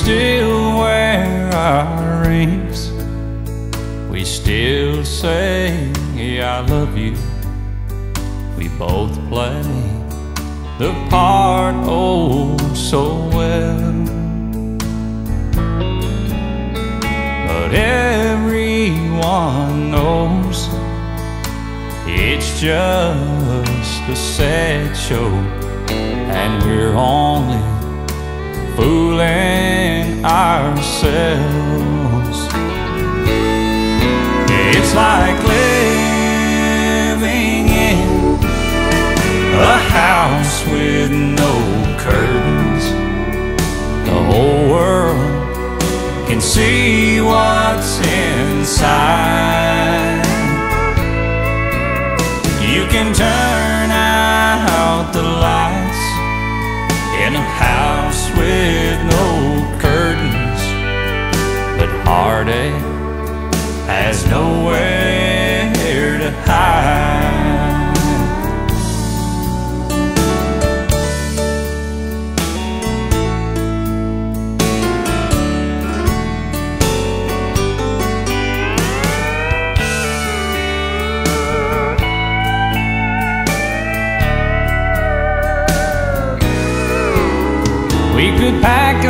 We still wear our rings. We still say, I love you. We both play the part oh so well. But everyone knows it's just a sad show, and we're only fooling ourselves. It's like living in a house with no curtains. The whole world can see what's inside. You can turn out the lights in a house has nowhere to hide. We could pack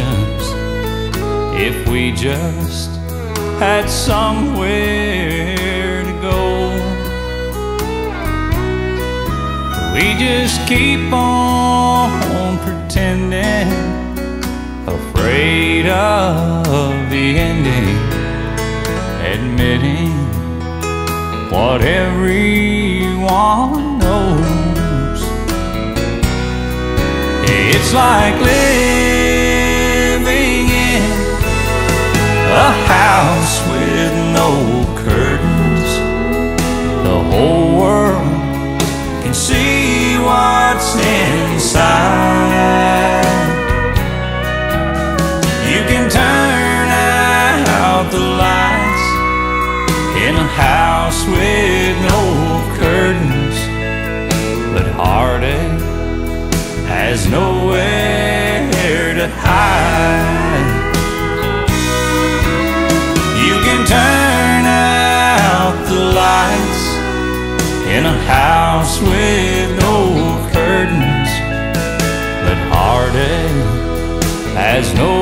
if we just had somewhere to go. We just keep on pretending, afraid of the ending, admitting what everyone knows. It's like living a house with no curtains. The whole world can see what's inside. You can turn out the lights in a house with no curtains, but heartache has nowhere to hide. a house with no curtains, but heartache has no